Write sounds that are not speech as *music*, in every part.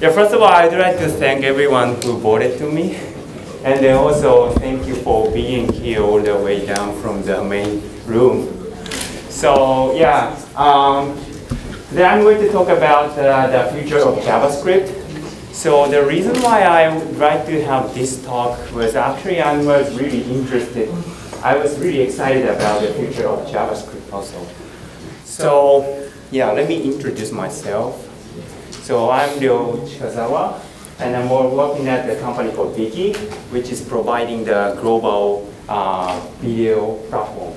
Yeah, first of all, I'd like to thank everyone who voted to me. And then also thank you for being here all the way down from the main room. So yeah, um, today I'm going to talk about uh, the future of JavaScript. So the reason why I would like to have this talk was actually I was really interested. I was really excited about the future of JavaScript also. So yeah, let me introduce myself. So I'm Ryo Chikazawa, and I'm working at the company called Viki, which is providing the global uh, video platform.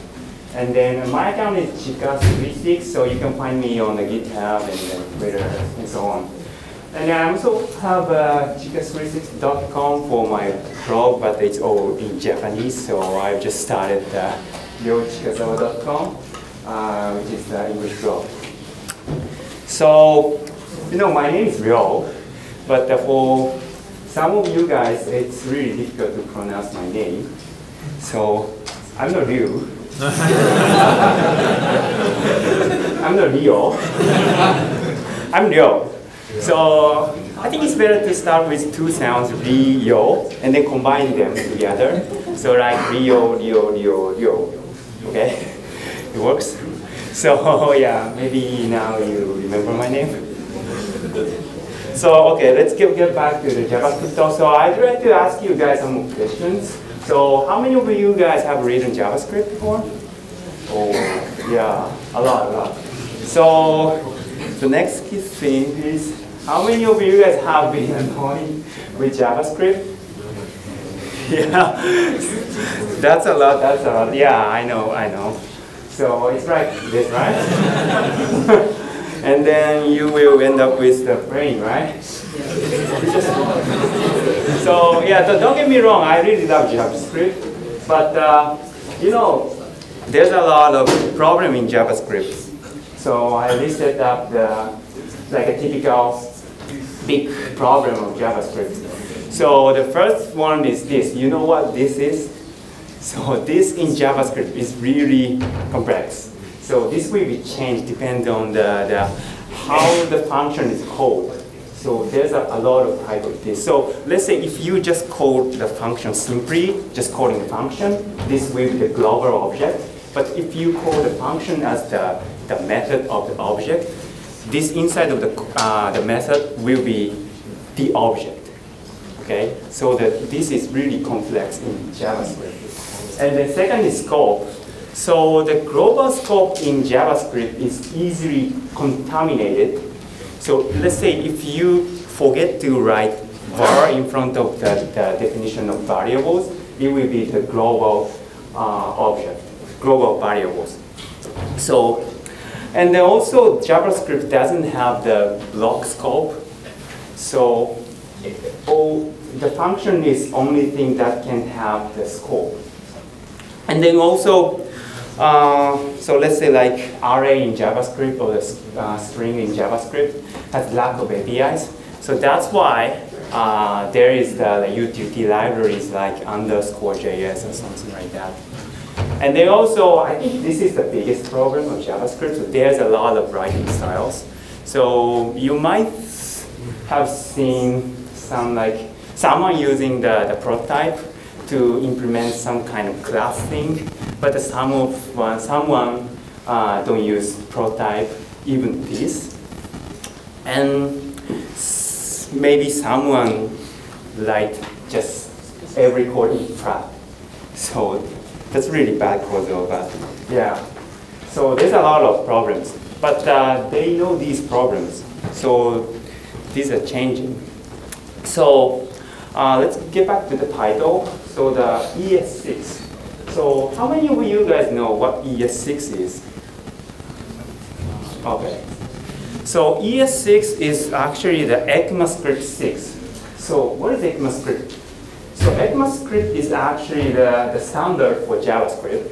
And then my account is Chika36, so you can find me on the GitHub and Twitter and so on. And I also have uh, chika36.com for my blog, but it's all in Japanese, so I've just started uh, ryochikazawa.com, uh, which is the English blog. So, you know, my name is Ryo, but uh, for some of you guys, it's really difficult to pronounce my name. So, I'm not Ryu. *laughs* I'm not Leo. I'm Ryo. So I think it's better to start with two sounds, Rio, and then combine them together. So like Rio, Rio, Rio, Rio. Okay? *laughs* It works? So *laughs* yeah, maybe now you remember my name. *laughs* So okay, let's get, get back to the JavaScript. So I'd like to ask you guys some questions. So how many of you guys have written JavaScript before? Oh, yeah, a lot, a lot. So the next key thing is, how many of you guys have been *laughs* annoying with JavaScript? *laughs* Yeah, that's a lot, that's a lot. Yeah, I know, I know. So it's like this, right? And then you will end up with the brain, right? so yeah, don't get me wrong, I really love JavaScript, but uh, you know, there's a lot of problem in JavaScript. So I listed up the like a typical big problem of JavaScript. So the first one is this. You know what this is? So this in JavaScript is really complex. So this will be changed depending on the, the how the function is called. So there's a, a, lot of this. So let's say if you just call the function simply, just calling the function, this will be the global object. But if you call the function as the, the method of the object, this inside of the, uh, the method will be the object. Okay, so that this is really complex in JavaScript. And the second is scope. So the global scope in JavaScript is easily contaminated. So let's say if you forget to write var in front of the, the definition of variables, it will be the global uh, object, global variables. So, and then also JavaScript doesn't have the block scope. So all, the function is only thing that can have the scope. And then also, uh, so let's say like array in JavaScript or the uh, string in JavaScript has lack of APIs. So that's why uh, there is the, the utility libraries like underscore JS or something like that. And they also, I think this is the biggest problem of JavaScript. So there's a lot of writing styles. So you might have seen some like someone using the, the prototype to implement some kind of class thing, but some of uh, someone uh, don't use prototype, even this, and maybe someone like just every code in flat. So that's really bad code though, but yeah. So there's a lot of problems, but uh, they know these problems, so these are changing. So uh, let's get back to the title. So the ES6. So how many of you guys know what ES6 is? Okay. So ES6 is actually the ECMAScript 6. So what is ECMAScript? So ECMAScript is actually the, the standard for JavaScript.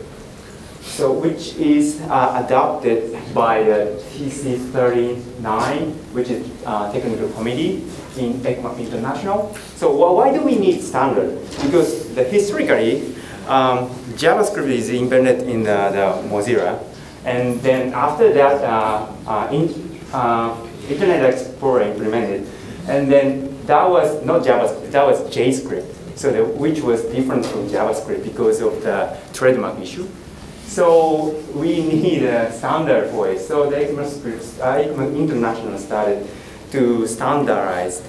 So which is uh, adopted by the TC39, which is uh, technical committee in ECMA International. So well, why do we need standard? Because the, historically, um, JavaScript is invented in the, the, Mozilla. And then after that, uh, uh in, uh, Internet Explorer implemented. And then that was not JavaScript, that was JScript. So the, which was different from JavaScript because of the trademark issue. So we *laughs* need a standard for it. So the uh, International started to standardize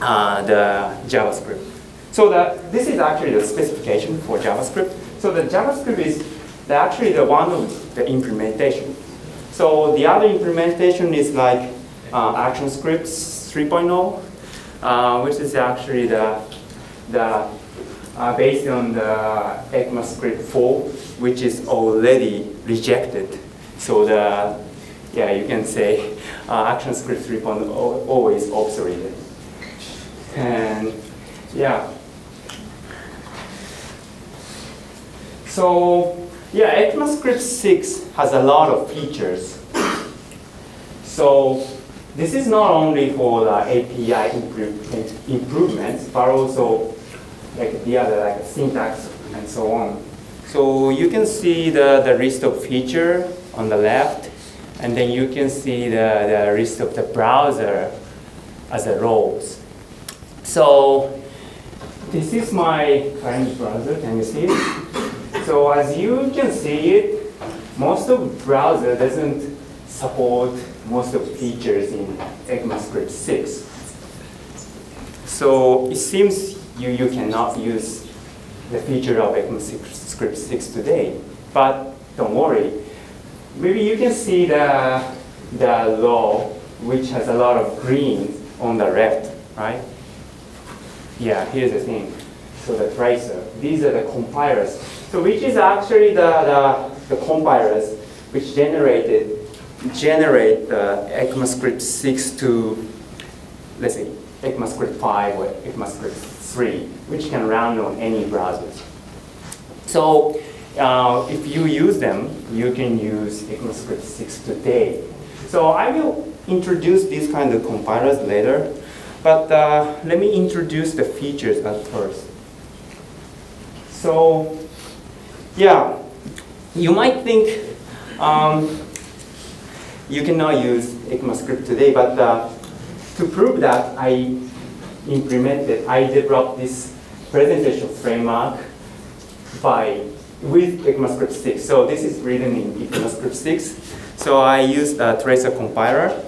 uh, the JavaScript. So the, this is actually the specification for JavaScript. So the JavaScript is the, actually the one of the implementation. So the other implementation is like uh, ActionScripts 3.0, uh, which is actually the, the uh, based on the ECMAScript 4, which is already rejected. So the, yeah, you can say uh, ActionScript 3.0 is always obsolete. And yeah. So yeah, ECMAScript 6 has a lot of features. So this is not only for API improve, improvements, but also like the other like syntax and so on. So you can see the, the list of feature on the left, and then you can see the, the list of the browser as a rows. So this is my current browser, can you see it? So as you can see it, most of browser doesn't support most of features in ECMAScript 6. So it seems you, you cannot use the feature of ECMAScript 6 today. But don't worry. Maybe you can see the, the law, which has a lot of green on the left, right? Yeah, here's the thing. So the traceur, these are the compilers. So which is actually the, the, the compilers which generated generate the ECMAScript 6 to, let's say, ECMAScript 5 or ECMAScript 3, which can run on any browsers. So uh, if you use them, you can use ECMAScript 6 today. So I will introduce these kind of compilers later, but uh, let me introduce the features at first. So yeah, you might think um, you cannot use ECMAScript today, but uh, to prove that, I implemented, I developed this presentation framework by with ECMAScript 6. So this is written in ECMAScript 6. So I used a traceur compiler.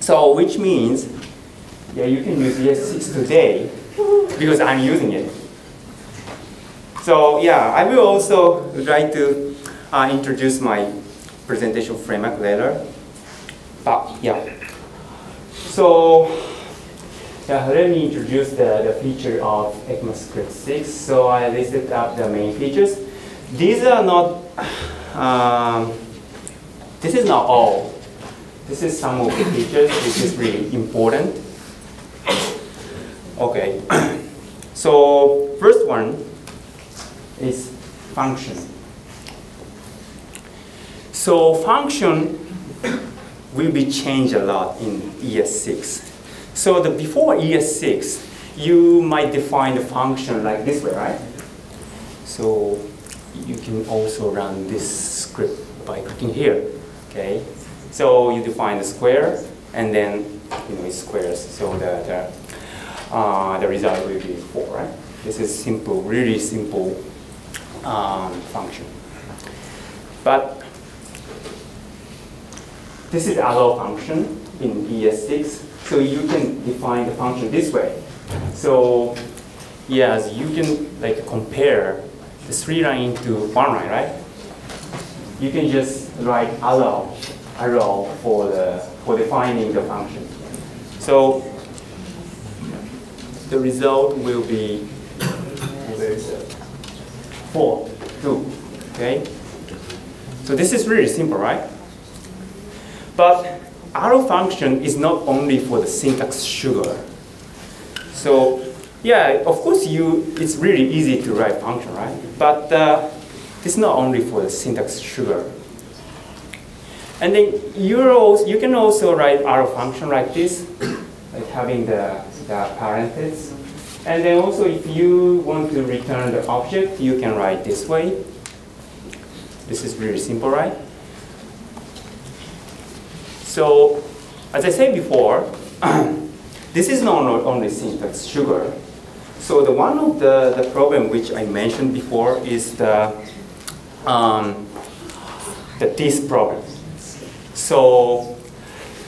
So which means, yeah, you can use ES6 today because I'm using it. So yeah, I will also try to uh, introduce my presentation framework later. But yeah. So yeah, let me introduce the, the feature of ECMAScript 6. So I listed up the main features. These are not, um, this is not all. This is some of the features which is really important. Okay, *clears throat* so first one is function. So function will be changed a lot in ES6. So the before ES6, you might define the function like this way, right? So you can also run this script by clicking here, okay? So you define the square, and then you know it's squares. So the the, uh, the result will be four, right? This is simple, really simple um, function. But this is allow function in ES6. So you can define the function this way. So yes, you can like compare the three line into one line, right? You can just write allow, allow for the for defining the function. So the result will be four, two, okay? So this is really simple, right? But arrow function is not only for the syntax sugar. So yeah, of course you, it's really easy to write function, right? But uh, it's not only for the syntax sugar. And then you also, you can also write arrow function like this, like having the, the parentheses. And then also if you want to return the object, you can write this way. This is really simple, right? So, as I said before, *clears throat* this is not only syntax sugar. So the one of the, the problem which I mentioned before is the, um, the this problem. So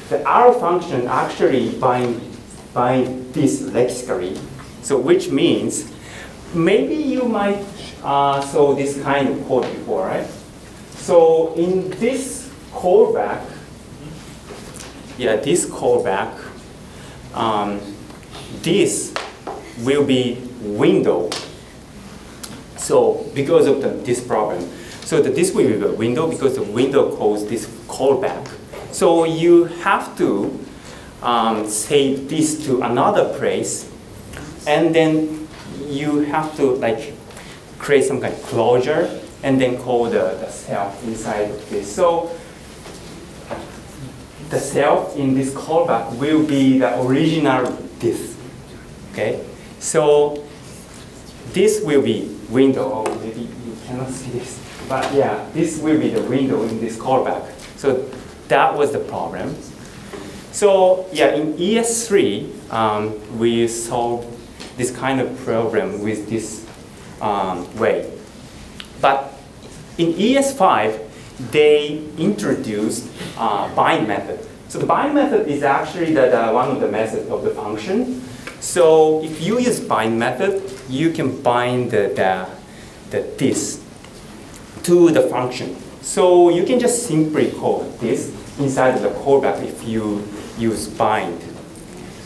the arrow function actually bind, bind this lexically. So which means maybe you might uh, saw this kind of code before, right? So in this callback, yeah, this callback, um, this will be window. So because of the, this problem. So this will be a window because the window calls this callback. So you have to um, save this to another place and then you have to like create some kind of closure and then call the, the self inside of this. So the self in this callback will be the original this. Okay? So this will be window, or maybe you cannot see this. But yeah, this will be the window in this callback. So that was the problem. So yeah, in ES3, um, we solved this kind of problem with this um, way. But in ES5, they introduced uh, bind method. So the bind method is actually the, the, one of the methods of the function. So if you use bind method, you can bind the, the, the this to the function. So you can just simply call this inside of the callback if you use bind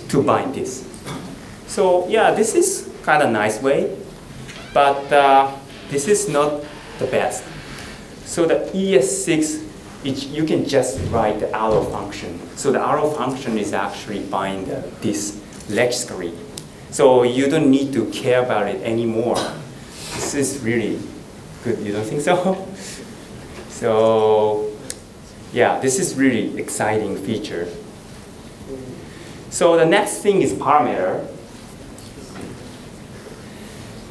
to bind this. So yeah, this is kind of nice way, but uh, this is not the best. So the ES6, it, you can just write the arrow function. So the arrow function is actually bind this lexically. So you don't need to care about it anymore. This is really good, you don't think so? *laughs* So yeah, this is really exciting feature. So the next thing is parameter.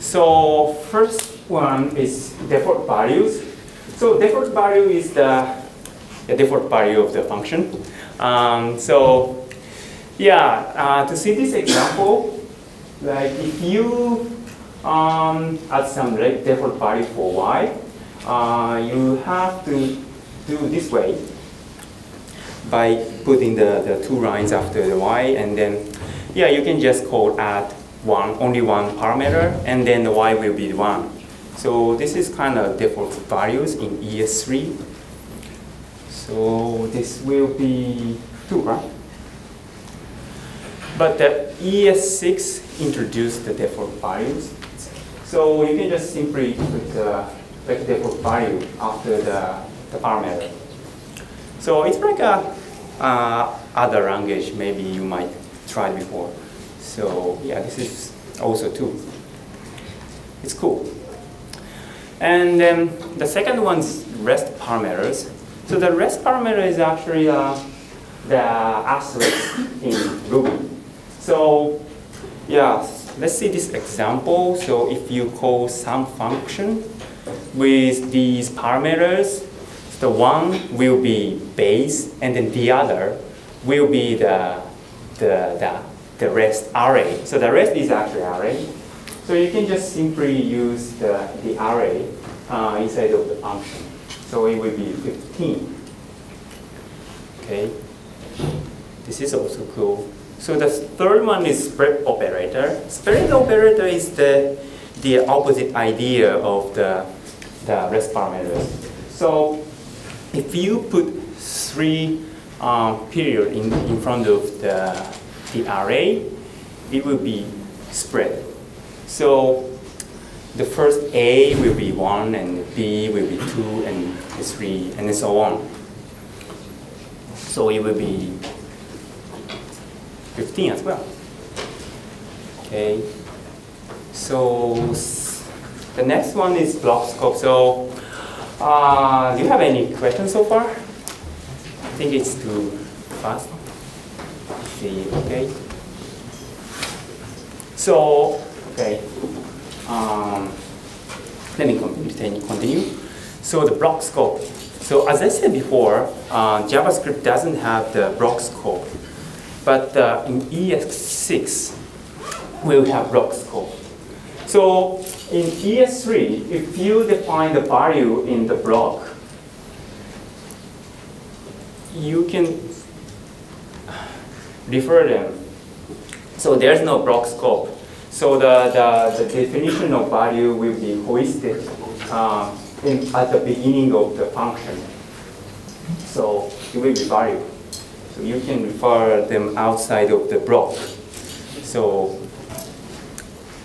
So first one is default values. So default value is the, the default value of the function. Um, so yeah, uh, to see this example, like if you um, add some like default value for y, uh, you have to do this way by putting the, the two lines after the y and then yeah you can just call add one only one parameter and then the y will be one. So this is kind of default values in ES3 so this will be 2 right? But the ES6 introduced the default values. So you can just simply put the like default value after the, the parameter. So it's like a uh, other language maybe you might try before. So yeah, this is also two. It's cool. And then the second one's REST parameters. So the REST parameter is actually uh, the asterisk in Ruby. So yeah, let's see this example. So if you call some function with these parameters, the one will be base, and then the other will be the, the, the, the rest array. So the rest is actually array. So you can just simply use the, the array uh, inside of the function. So it will be 15. Okay. This is also cool. So the third one is spread operator. Spread operator is the, the opposite idea of the, the rest parameters. So if you put three um, period in, in front of the, the array, it will be spread. So the first A will be 1, and B will be 2, and 3, and so on. So it will be 15 as well. Okay. So the next one is block scope. So uh, do you have any questions so far? I think it's too fast. See, okay. So, okay. Um, let me continue. So the block scope. So as I said before, uh, JavaScript doesn't have the block scope. But uh, in ES6, we'll have block scope. So in ES3, if you define the value in the block, you can refer them. So there's no block scope. So the, the, the definition of value will be hoisted uh, in, at the beginning of the function. So it will be value. So you can refer them outside of the block. So,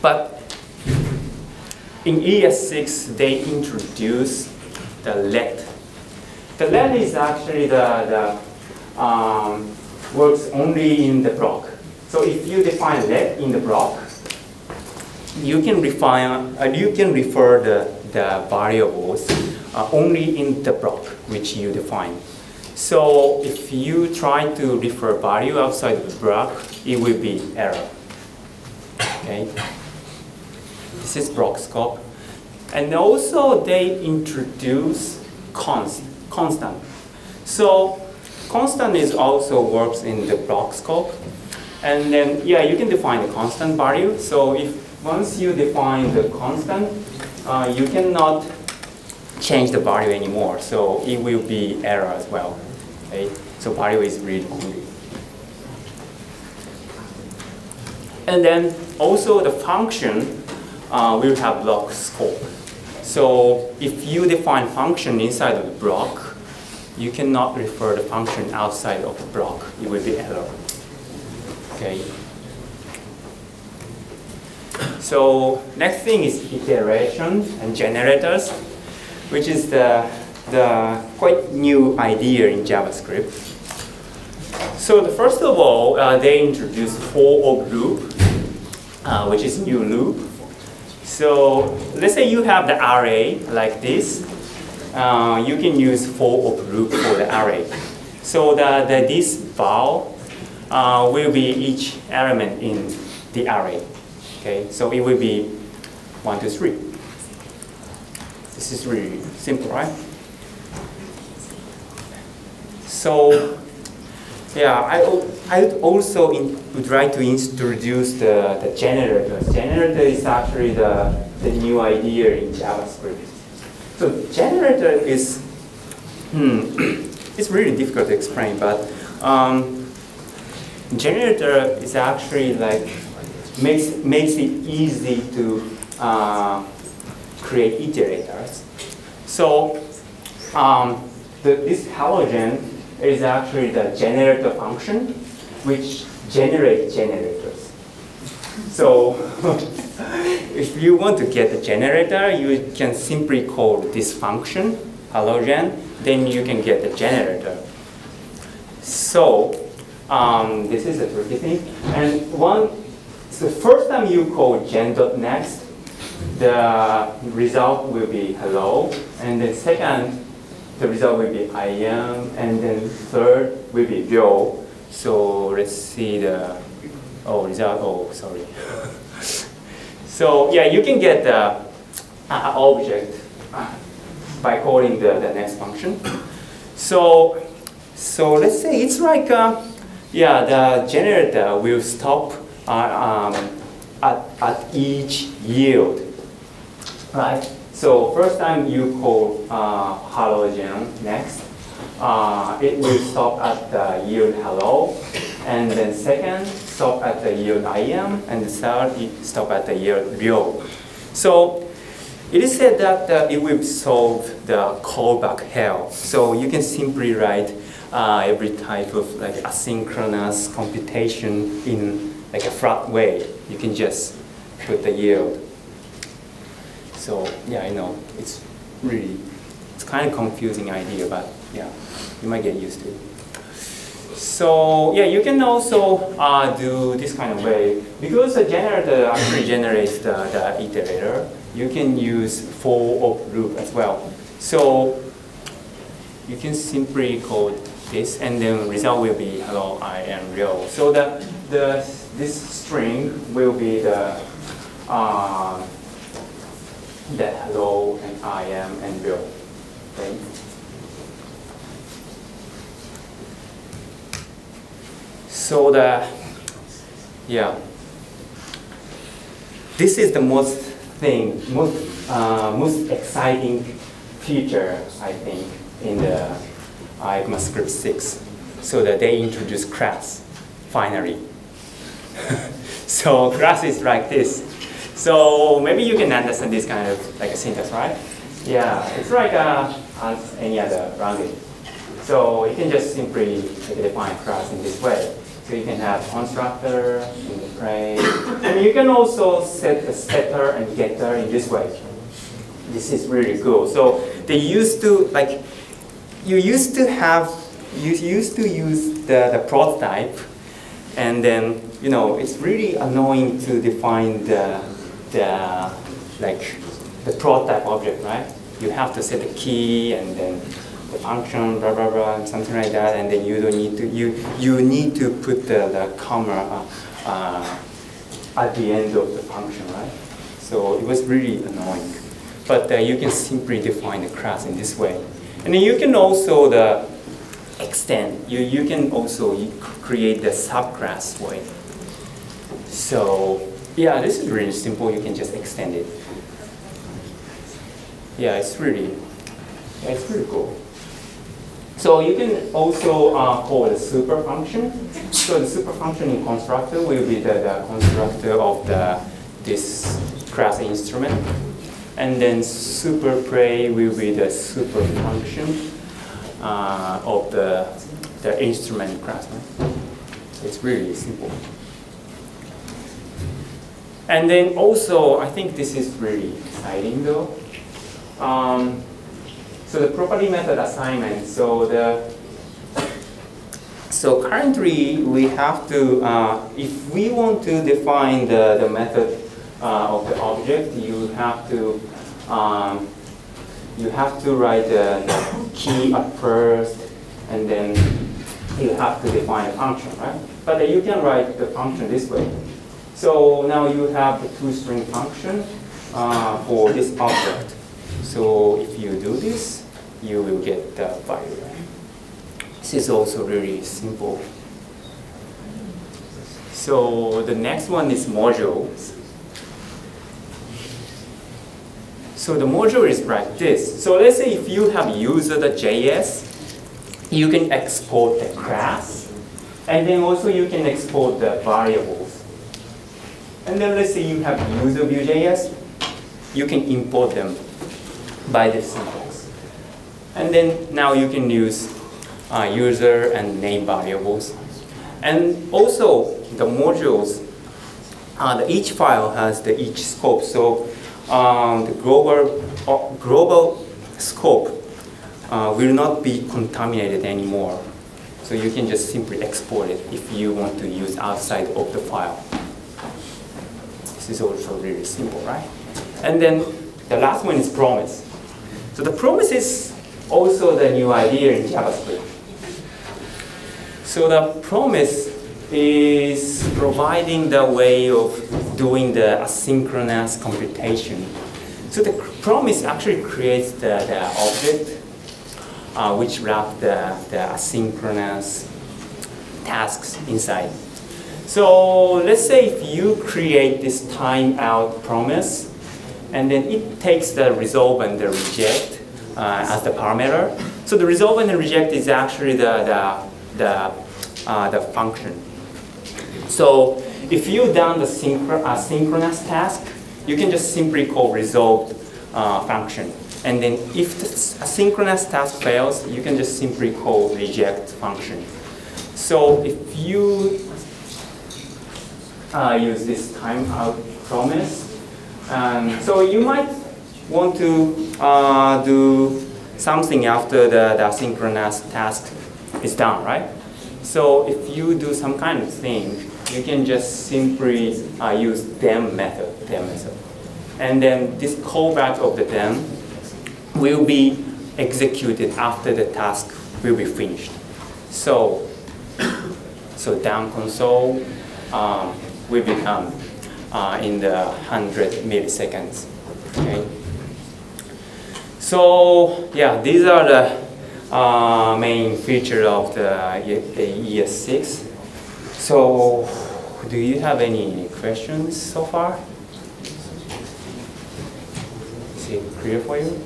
but in ES6, they introduce the let. The let is actually the, the um, works only in the block. So if you define let in the block, you can refine, uh, you can refer the, the variables uh, only in the block which you define. So if you try to refer value outside the block, it will be error. Okay. This is block scope. And also they introduce const, constant. So constant is also works in the block scope. And then, yeah, you can define the constant value. So if once you define the constant, uh, you cannot change the value anymore. So it will be error as well. Okay? So value is read only. And then also the function uh, will have block scope. So if you define function inside of the block, you cannot refer the function outside of the block. It will be error. Okay. So next thing is iteration and generators, which is the, the quite new idea in JavaScript. So the first of all, uh, they introduced for of loop, uh, which is new loop. So let's say you have the array like this. Uh, you can use for of loop for the array. So the, the this val uh, will be each element in the array. Okay, so it will be one, two, three. This is really simple, right? So, yeah, I, I also in, would like to introduce the, the generator. Generator is actually the, the new idea in JavaScript. So generator is, hmm, *clears throat* it's really difficult to explain, but um, generator is actually like, makes, makes it easy to uh, create iterators. So um, the, this halogen is actually the generator function, which generates generators. So *laughs* *laughs* if you want to get the generator, you can simply call this function, halogen, then you can get the generator. So um, this is a tricky thing. And one, so first time you call gen.next, the result will be hello. And then second, the result will be I am, And then third will be Joe. So let's see the, oh, result, oh, sorry. *laughs* so yeah, you can get the uh, object by calling the, the next function. So, so let's say it's like, uh, yeah, the generator will stop uh, um, at, at each yield, right? So first time you call uh, halogen next, uh, it will stop at the yield hello, and then second, stop at the yield IAM, and the third, it stop at the yield real. So it is said that uh, it will solve the callback hell. So you can simply write uh, every type of like asynchronous computation in like a flat way. You can just put the yield. So yeah, I know it's really it's kind of confusing idea, but yeah, you might get used to it. So yeah, you can also uh, do this kind of way because the generator actually generates the, the iterator. You can use for of loop as well. So you can simply code this, and then result will be hello, I am real. So the the this string will be the uh, the hello and I am and real. Okay. So the, yeah, this is the most thing, most, uh, most exciting feature, I think, in the ECMAScript 6. So that they introduced class, finally. *laughs* so class is like this. So maybe you can understand this kind of like a syntax, right? Yeah, it's like uh, as any other language. So you can just simply define class in this way. So you can have constructor the frame, *coughs* and you can also set a setter and getter in this way. This is really cool. So they used to like, you used to have, you used to use the, the prototype, and then you know it's really annoying to define the the like the prototype object, right? You have to set a key and then function, blah, blah, blah, and something like that, and then you don't need to, you, you need to put the, the comma uh, uh, at the end of the function, right? So it was really annoying. But uh, you can simply define the class in this way. And then you can also the extend, you, you can also create the subclass way. So yeah, this is really simple, you can just extend it. Yeah, it's really, yeah, it's pretty cool. So you can also uh, call the super function. So the super function in constructor will be the, the constructor of the this class instrument. And then super prey will be the super function uh, of the, the instrument class. It's really simple. And then also, I think this is really exciting though. Um, so the property method assignment, so the so currently we have to, uh, if we want to define the, the method uh, of the object, you have to um, you have to write the, the key at first, and then you have to define a function, right? But you can write the function this way. So now you have the toString function uh, for this object. So if you do this, you will get the value. This is also really simple. So the next one is modules. So the module is like this. So let's say if you have user.js, you can export the class, and then also you can export the variables. And then let's say you have user Vue.js, you can import them by this. And then now you can use uh, user and name variables. And also the modules, uh, the, each file has the each scope. So um, the global, uh, global scope uh, will not be contaminated anymore. So you can just simply export it if you want to use outside of the file. This is also really simple, right? And then the last one is promise. So the promise is also the new idea in JavaScript. So the promise is providing the way of doing the asynchronous computation. So the promise actually creates the, the object uh, which wrap the, the asynchronous tasks inside. So let's say if you create this timeout promise, and then it takes the resolve and the reject as the parameter. So the resolve and the reject is actually the, the, the, uh, the function. So if you done the synchronous task, you can just simply call resolved uh, function. And then if the asynchronous task fails, you can just simply call reject function. So if you uh, use this timeout promise, um, so you might want to uh, do something after the, the asynchronous task is done, right? So if you do some kind of thing, you can just simply uh, use dem method, dem method. And then this callback of the dem will be executed after the task will be finished. So, so down console um, will become uh, in the 100 milliseconds. Okay. So yeah, these are the uh, main features of the ES6. So, do you have any questions so far? Is it clear for you?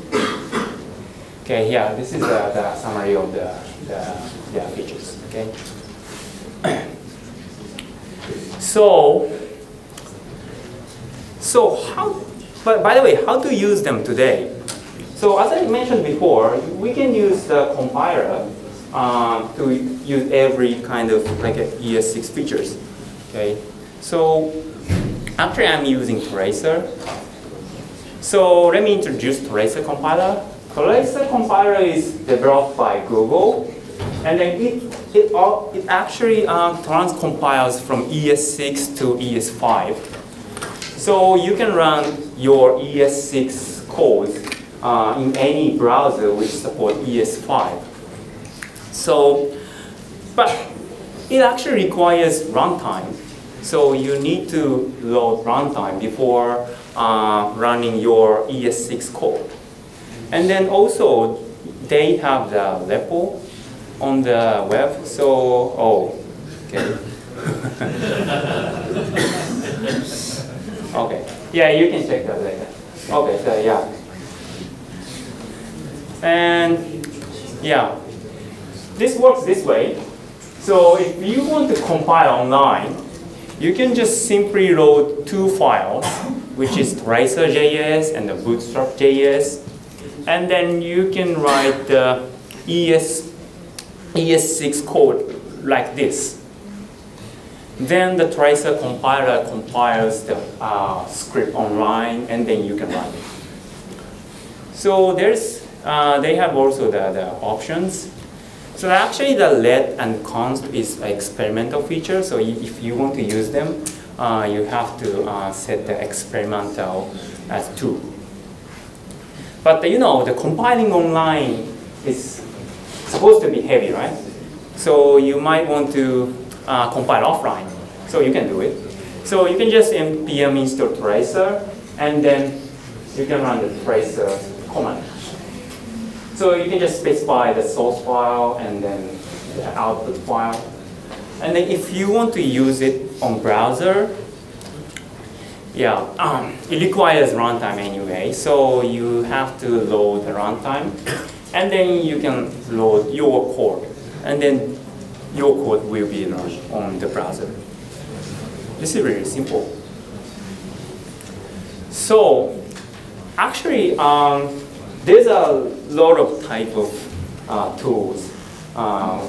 Okay, yeah, this is uh, the summary of the, the, the features, okay? *clears throat* so, so how, but by the way, how to use them today? So as I mentioned before, we can use the compiler uh, to use every kind of like ES6 features. Okay, so actually I'm using Traceur. So let me introduce Traceur compiler. Traceur compiler is developed by Google, and then it it, it actually uh, transcompiles from ES6 to ES5. So you can run your ES6 code uh, in any browser which support ES5. So, but it actually requires runtime. So you need to load runtime before uh, running your ES6 code. And then also, they have the repo on the web. So, oh, okay. *laughs* okay. Yeah, you can check that later. Okay, so yeah. And yeah, this works this way. So if you want to compile online, you can just simply load two files, which is Traceur.js and the Bootstrap.js. And then you can write the ES, ES6 code like this. Then the Traceur compiler compiles the uh, script online, and then you can run it. So there's, uh, they have also the, the options. So actually the let and const is an experimental feature. So if you want to use them, uh, you have to uh, set the experimental as two. But you know, the compiling online is supposed to be heavy, right? So you might want to uh, compile offline. So you can do it. So you can just npm install traceur, and then you can run the traceur command. So you can just specify the source file and then the output file. And then if you want to use it on browser, yeah, um, it requires runtime anyway. So you have to load the runtime, and then you can load your code, and then your code will be run on the browser. This is really simple. So actually, um, there's a lot of type of uh, tools uh,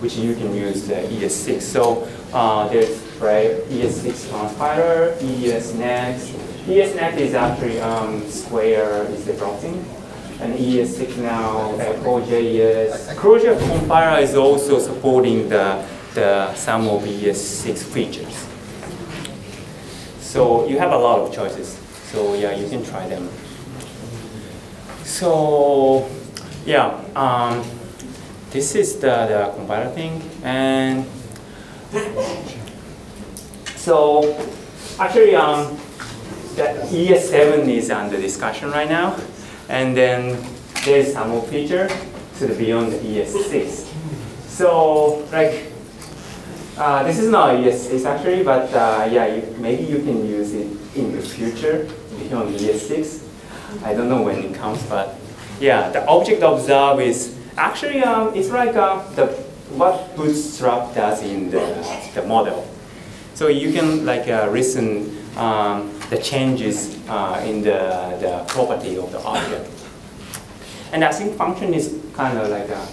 which you can use the ES6. So uh, there's right ES6 compiler, ESNext. ESNext is actually um, Square is developing. And ES6 now, Echo.js. Closure compiler is also supporting the, the some of ES6 features. So you have a lot of choices. So yeah, you can try them. So yeah, um, this is the, the compiler thing. And so actually um, the ES7 is under discussion right now. And then there's some more feature to the beyond the ES6. So like uh, this is not ES6 actually, but uh, yeah, you, maybe you can use it in the future beyond ES6. I don't know when it comes, but yeah, the object observe is actually um, it's like uh, the what Bootstrap does in the, the model. So you can like uh, listen um, the changes uh, in the, the property of the object. And async function is kind of like a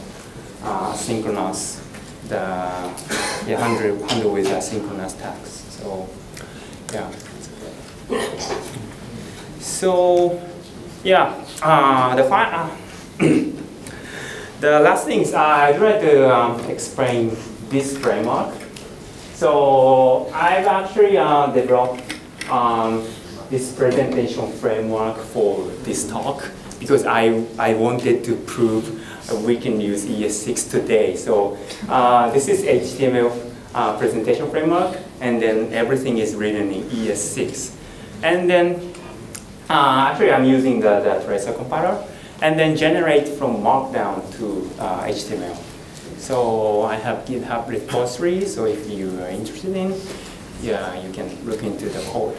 uh, synchronous, the handle, handle with asynchronous tags. So yeah. So yeah, uh, the uh, *coughs* the last thing is uh, I'd like to um, explain this framework. So I've actually uh, developed um, this presentation framework for this talk because I, I wanted to prove we can use ES6 today. So uh, this is HTML uh, presentation framework, and then everything is written in ES6. And then uh, actually I'm using the, the Traceur compiler, and then generate from Markdown to HTML. So I have GitHub repository, so if you are interested in, yeah, you can look into the code.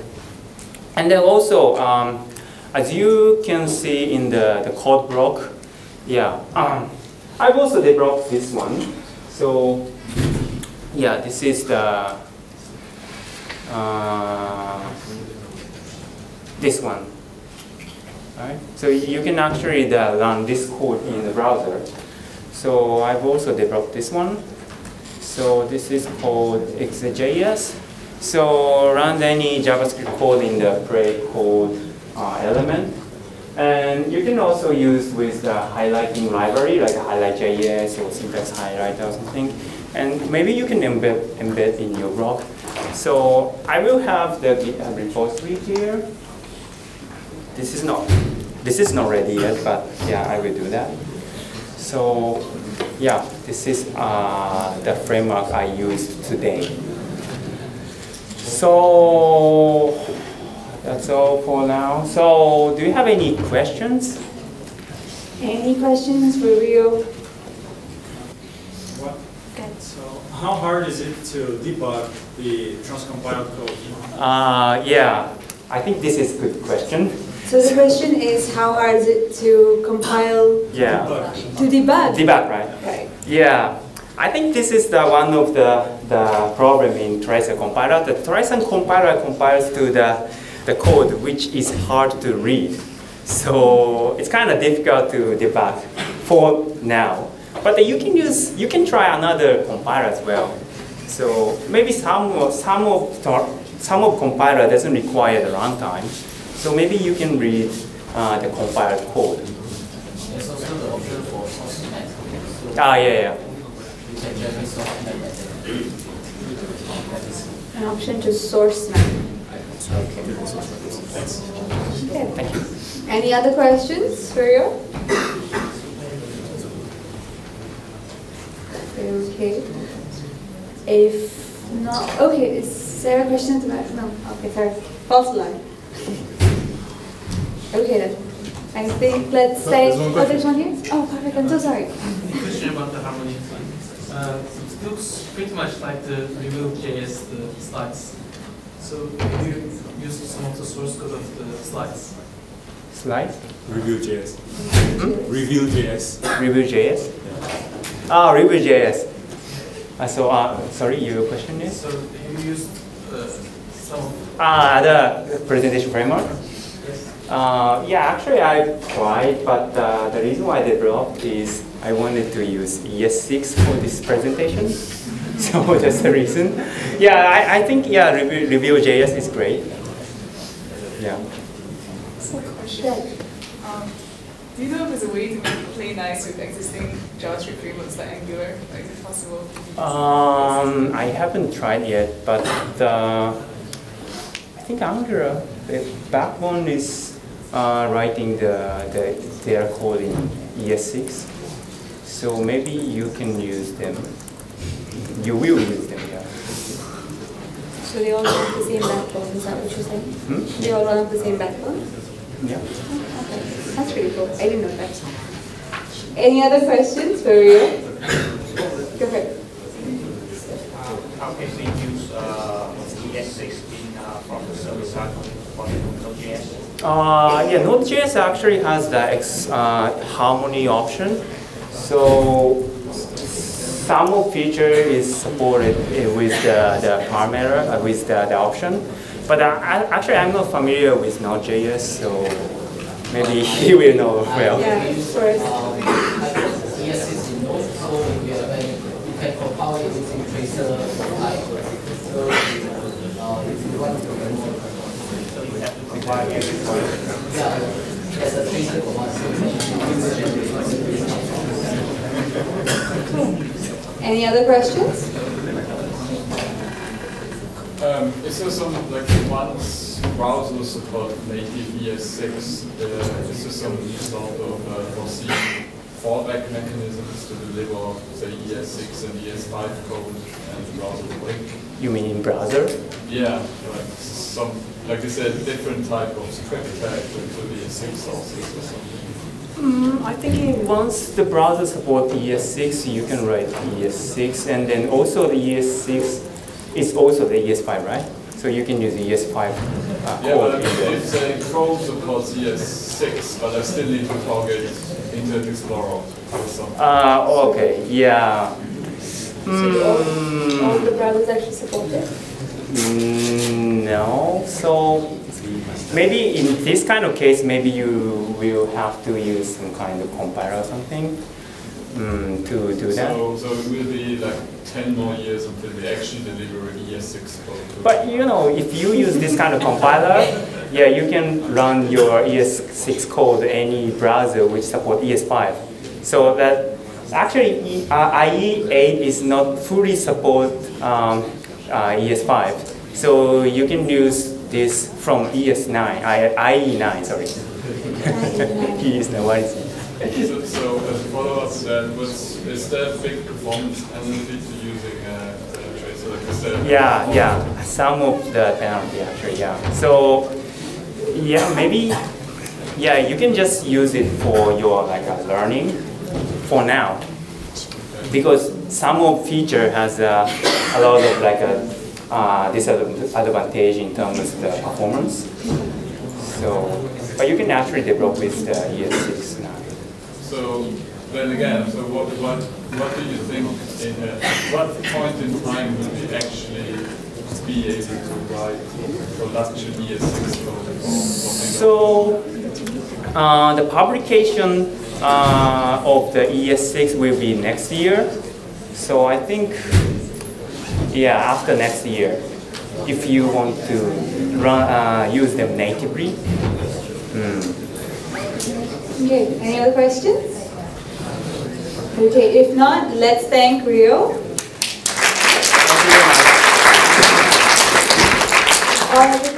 And then also, um, as you can see in the, the code block, yeah, um, I've also developed this one. So yeah, this is the, uh, this one. Right? So you can actually uh, run this code in the browser. So I've also developed this one. So this is called Exit.js. So run any JavaScript code in the play code uh, element. And you can also use with the highlighting library, like highlight.js or syntax highlight or something. And maybe you can embed, embed in your blog. So I will have the GitHub repository here. This is not, this is not ready yet, but yeah, I will do that. So yeah, this is uh, the framework I used today. So that's all for now. So do you have any questions? Any questions for Ryo? What, Good. so how hard is it to debug the transcompiled code? Uh, yeah, I think this is a good question. So the question is, how hard is it to compile, Yeah, to debug? debug, right? Right. Yeah, I think this is the one of the, the problem in Traceur compiler. The Traceur compiler compiles to the, the code which is hard to read. So it's kind of difficult to debug for now. But you can use, you can try another compiler as well. So maybe some, some of, some of compiler doesn't require the runtime. So maybe you can read uh, the compiled code. There's also the option for source. So Ah, yeah, yeah. you can source An option to source map. Okay. Okay. Thank you. Any other questions for you? Okay. If not, okay, is there a question to back? No, okay, sorry. False alarm. Okay then. I think, let's say, there's one oh, there's one here? Oh, perfect, I'm so sorry. question about the harmony. Uh, it looks pretty much like the Reveal.js, the slides. So do you use some of the source code of the slides? Slide. Review.js. Review.js. Review.js. Ah, Review.js. Uh, so, uh, sorry, your question is? So you used uh, some Ah, the presentation framework. Uh, yeah, actually I tried, but uh, the reason why I developed is I wanted to use ES6 for this presentation. *laughs* so *laughs* that's the reason. Yeah, I, I think yeah, Review, Review.js is great. Yeah. Good. Um, do you know if there's a way to play nice with existing JavaScript frameworks like Angular? Like, is it possible? Um, I haven't tried yet, but I think Angular, the backbone is uh, writing the, the their code in ES6. So maybe you can use them. You will use them, yeah. So they all run the same backbone, is that what you're saying? Hmm? They all run off the same backbone? Yeah. Okay, that's pretty cool. I didn't know that. Any other questions for Ryo? Go ahead. How can we use uh, ES6 in uh, from the server side for Node.js? Uh, yeah, Node.js actually has the ex, uh, harmony option. So some of feature is supported uh, with the, the parameter, uh, with the, the option. But uh, I, actually, I'm not familiar with Node.js, so maybe *laughs* he will know well. Yeah, of course. Um, I guess ES is in Node, so we are, when you can compile it using traceur I. So, uh, if you want to remove, So you have to provide everyone. yeah, there's a traceur command, so you can use the Any other questions? Um, is there some, like, once browser support native ES6, uh, is there some sort of uh, foreseen fallback mechanisms to deliver, say, ES6 and ES5 code and browser link? You mean in browser? Yeah, like some, like you said, different type of script tag into the ES6 sources or something. Mm, I think once the browser support ES6, you can write ES6, and then also the ES6 is also the ES5, right? So you can use the ES5 uh, Yeah, code but in there. if say Chrome supports ES6, but I still need to target Internet Explorer or something. Uh, okay, yeah. So do all, all Mm, the browsers actually support it? Mm, no, so maybe in this kind of case, maybe you will have to use some kind of compiler or something mm, to do that. So, so it will be like 10 more years until we actually deliver an ES6 code. But you know, if you use this kind of compiler, yeah, you can run your ES6 code any browser which support ES5. So that actually E- uh, IE8 is not fully support um, ES5. So you can use this from ES9, I, IE9, sorry. ES9, *laughs* what is it? So, so as a follow-up to that, what's, is there a big performance penalty to using a, a traceur? Like, is there Yeah, yeah, some of the penalty actually, yeah. So, yeah, maybe, yeah, you can just use it for your like uh, learning for now. Because some of feature has uh, a lot of like a uh, disadvantage in terms of the performance. So, but you can actually develop with the ES6 now. So then again, so what, what, what do you think, in a, what point in time will we actually be able to write production ES6 code? So, uh, the publication uh, of the ES6 will be next year. So I think, yeah, after next year, if you want to run, uh, use them natively. Hmm. Okay, any other questions? Okay, if not, let's thank Ryo. Thank